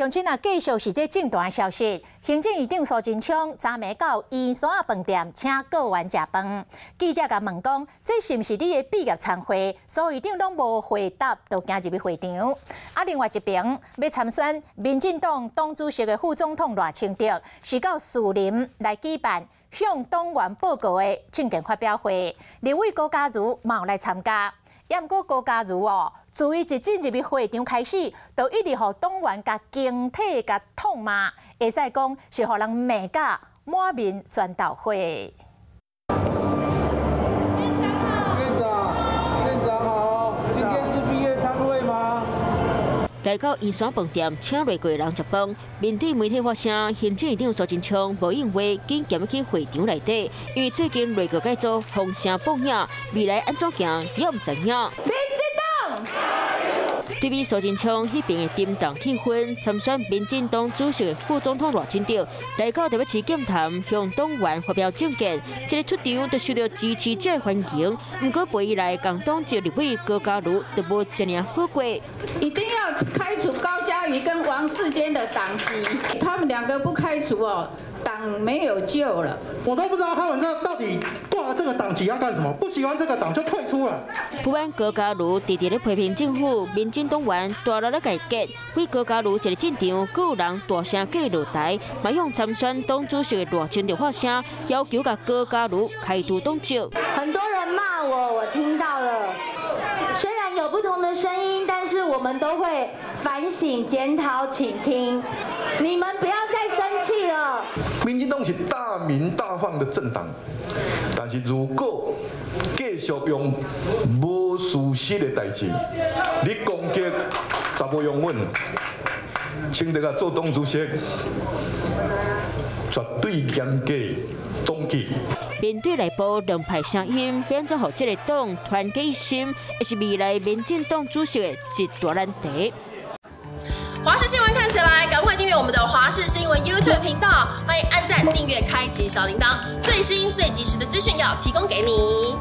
乡亲啊，继续是这正段消息。行政院长苏贞昌昨暝到宜山饭店请各员食饭。记者甲问讲，这是毋是你的毕业餐会？苏院长拢无回答，就行入去会场。啊，另外一边要参选民进党党主席的副总统赖清德，是到树林来举办向党员报告的证件发表会。两位高家族冇来参加。也毋过高家如哦，自伊一进入去会场开始，就一直互党员甲警体甲痛骂，会使讲是互人骂甲满面全倒会。来到燕山饭店请来过人食饭，面对媒体发声，行政院长苏贞昌无应话，紧要去会场内底，因为最近内阁改组风声暴影，未来安怎行也唔知影。对比苏贞昌迄边的震荡气氛，参选民进党主席的副总统赖清德来到台北市建谈，向党员发表政见，这个出场就受到支持者的欢迎。不过，背以来共党籍立委高嘉瑜就无一样好过。一定要开除高嘉瑜跟王世坚的党籍，他们两个不开除哦。党没有救了，我都不知道他们这到底挂了这个党旗要干什么？不喜欢这个党就退出了。不安高嘉如直直咧批评政府，民进党员大力咧改革，为高嘉瑜一个战场，各有人大声叫落台，马向参选党主席的大清的发声，要求甲高嘉瑜开除党籍。很多人骂我，我听到了。虽然有不同的声音，但是我们都会反省、检讨、倾听。你们不要再生气了。民进党是大明大放的政党，但是如果继续用无事实的代志，你攻击查某用稳，请得个做党主席，绝对严格党纪。面对内部两派声音，变作和这个党团结一心，也是未来民进党主席的一大难题。华视新闻看起来，赶快订阅我们的华视新闻 YouTube 频道，欢迎按赞、订阅、开启小铃铛，最新最及时的资讯要提供给你。